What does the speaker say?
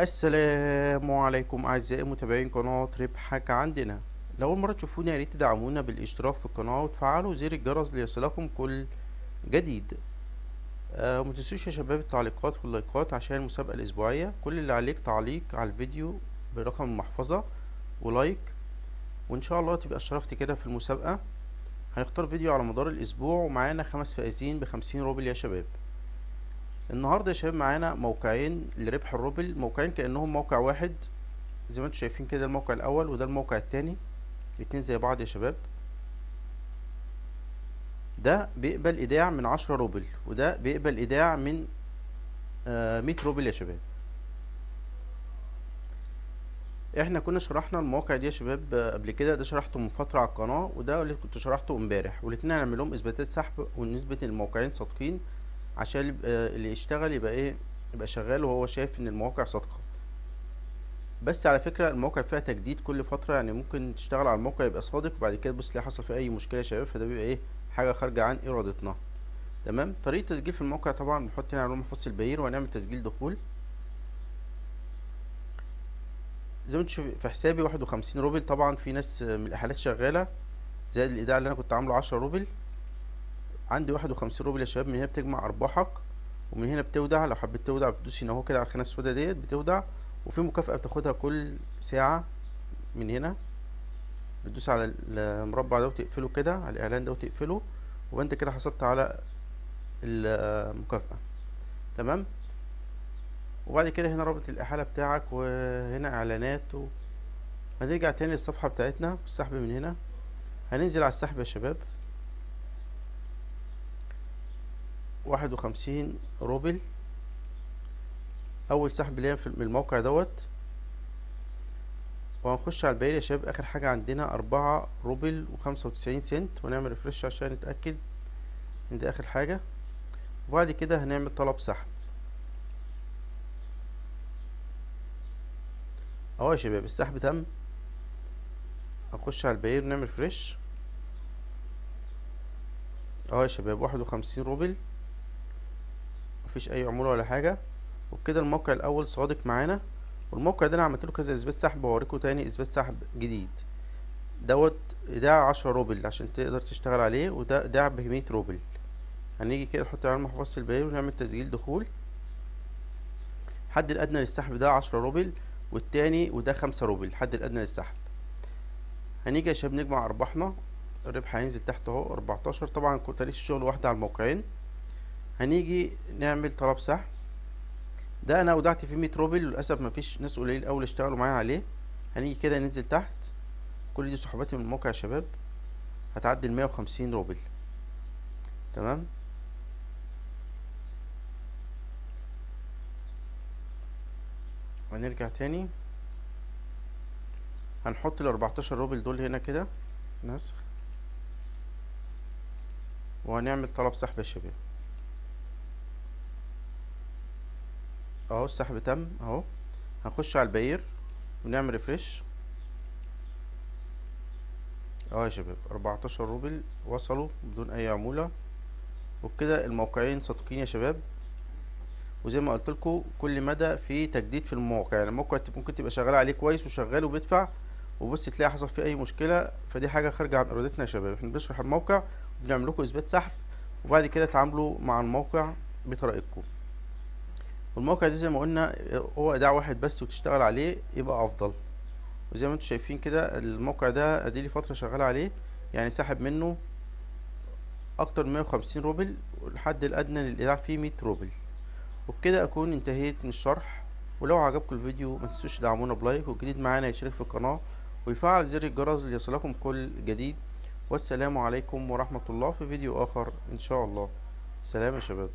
السلام عليكم أعزائي متابعين قناة ربحك عندنا. لو مرة تشوفونا يا ريت تدعمونا بالاشتراك في القناة وتفعلوا زر الجرس ليصلكم كل جديد. آه متنسوش يا شباب التعليقات واللايكات عشان المسابقة الأسبوعية. كل اللي عليك تعليق على الفيديو برقم المحفظة و like. وإن شاء الله تبقى اشتركت كده في المسابقة. هنختار فيديو على مدار الأسبوع ومعانا خمس فائزين بخمسين روبل يا شباب. النهاردة يا شباب معانا موقعين لربح الروبل موقعين كأنهم موقع واحد زي ما أنتم شايفين كده الموقع الأول وده الموقع التاني. الاتنين زي بعض يا شباب. ده بيقبل إيداع من عشرة روبل وده بيقبل إيداع من آه مية روبل يا شباب. إحنا كنا شرحنا المواقع دي يا شباب قبل كده ده شرحته من فترة على القناة وده اللي كنت شرحته امبارح. والاتنين هنعمل لهم إثباتات سحب ونثبت الموقعين صادقين. عشان اللي يشتغل يبقى إيه؟ يبقى شغال وهو شايف إن المواقع صادقة. بس على فكرة المواقع فيها تجديد كل فترة يعني ممكن تشتغل على الموقع يبقى صادق وبعد كده تبص تلاقي حصل فيه أي مشكلة يا شباب فده بيبقى إيه؟ حاجة خارجة عن إرادتنا. تمام؟ طريقة تسجيل في الموقع طبعا بنحط هنا علامة فصل البير وهنعمل تسجيل دخول. زي ما أنتم في حسابي واحد وخمسين روبل طبعا في ناس من الإحالات شغالة زائد الإيداع اللي أنا كنت عامله عشرة روبل. عندي واحد وخمسين روبل يا شباب من هنا بتجمع أرباحك ومن هنا بتودع لو حبيت تودع بتدوس هنا أهو كده على الخانة السوداء ديت بتودع وفي مكافأة بتاخدها كل ساعة من هنا. بتدوس على المربع ده وتقفله كده على الإعلان ده وتقفله وانت أنت كده حصلت على المكافأة. تمام؟ وبعد كده هنا رابط الإحالة بتاعك وهنا إعلانات و... هنرجع تاني للصفحة بتاعتنا السحب من هنا. هننزل على السحب يا شباب. واحد وخمسين روبل. أول سحب ليا في الموقع دوت. وهنخش على الباير يا شباب. آخر حاجة عندنا أربعة روبل وخمسة وتسعين سنت. ونعمل refresh عشان نتأكد إن دي آخر حاجة. وبعد كده هنعمل طلب سحب. أهو يا شباب السحب تم. هنخش على الباير ونعمل refresh أهو يا شباب واحد وخمسين روبل. مفيش أي عمولة ولا حاجة. وبكده الموقع الأول صادق معانا. والموقع ده أنا عملت له كذا إثبات سحب وهوريكم تاني إثبات سحب جديد. دوت ايداع عشرة روبل عشان تقدر تشتغل عليه وده ايداع بمية روبل. هنيجي كده نحط علامة محفظة الباير ونعمل تسجيل دخول. الحد الأدنى للسحب ده عشرة روبل والتاني وده خمسة روبل الحد الأدنى للسحب. هنيجي يا شباب نجمع أرباحنا. الربح هينزل تحت أهو أربعتاشر. طبعا تاريخ الشغل واحدة على الموقعين. هنيجي نعمل طلب سحب ده أنا ودعت فيه مية روبل للأسف مفيش ناس قليل أوي اشتغلوا معايا عليه. هنيجي كده ننزل تحت. كل دي سحوباتي من الموقع يا شباب. هتعدي المية وخمسين روبل. تمام؟ هنرجع تاني. هنحط الاربعتاشر روبل دول هنا كده. نسخ. وهنعمل طلب سحب يا شباب. اهو السحب تم اهو. هنخش على الباير ونعمل refresh اهو يا شباب أربعتاشر روبل وصلوا بدون أي عمولة. وبكده الموقعين صادقين يا شباب. وزي ما قلت لكم كل مدى في تجديد في الموقع. يعني الموقع ممكن تبقى شغال عليه كويس وشغال وبيدفع وبص تلاقي حصل فيه أي مشكلة. فدي حاجة خارجة عن إرادتنا يا شباب. إحنا بنشرح الموقع وبنعمل لكم إثبات سحب وبعد كده تعاملوا مع الموقع بطريقتكم. والموقع ده زي ما قلنا هو اداع واحد بس وتشتغل عليه يبقى أفضل. وزي ما أنتم شايفين كده الموقع ده أديلي فترة شغال عليه يعني سحب منه أكتر من 150 روبل والحد الأدنى للإيداع فيه 100 روبل. وبكده أكون انتهيت من الشرح. ولو عجبكم الفيديو ما تنسوش تدعمونا ب like والجديد معانا يشترك في القناة ويفعل زر الجرس ليصلكم كل جديد. والسلام عليكم ورحمة الله في فيديو آخر إن شاء الله. سلام يا شباب.